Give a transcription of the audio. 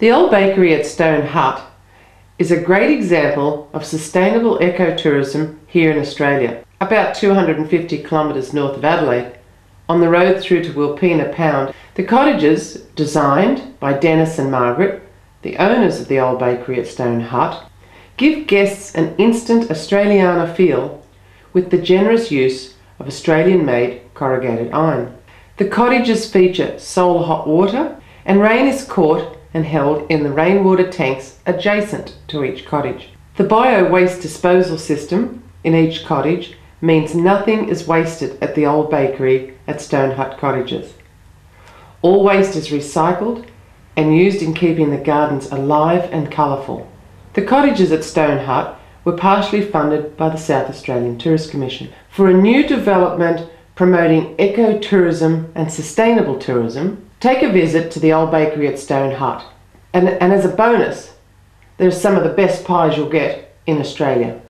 The old bakery at Stone Hut is a great example of sustainable ecotourism here in Australia. About 250 kilometres north of Adelaide, on the road through to Wilpena Pound, the cottages, designed by Dennis and Margaret, the owners of the old bakery at Stone Hut, give guests an instant Australiana feel with the generous use of Australian made corrugated iron. The cottages feature solar hot water and rain is caught and held in the rainwater tanks adjacent to each cottage. The bio waste disposal system in each cottage means nothing is wasted at the old bakery at Stone Hut Cottages. All waste is recycled and used in keeping the gardens alive and colourful. The cottages at Stone Hut were partially funded by the South Australian Tourist Commission. For a new development promoting ecotourism and sustainable tourism, take a visit to the old bakery at Stone Hut. And, and as a bonus, there's some of the best pies you'll get in Australia.